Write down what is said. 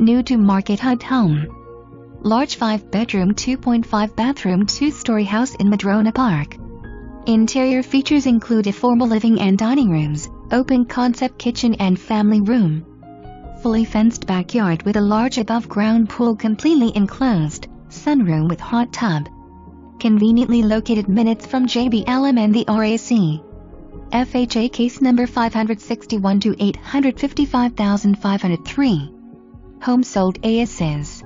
New to market HUD home. Large 5 bedroom 2.5 bathroom 2 story house in Madrona Park. Interior features include a formal living and dining rooms, open concept kitchen and family room. Fully fenced backyard with a large above ground pool completely enclosed, sunroom with hot tub. Conveniently located minutes from JBLM and the RAC. FHA case number 561 to 855,503. Home sold ASs.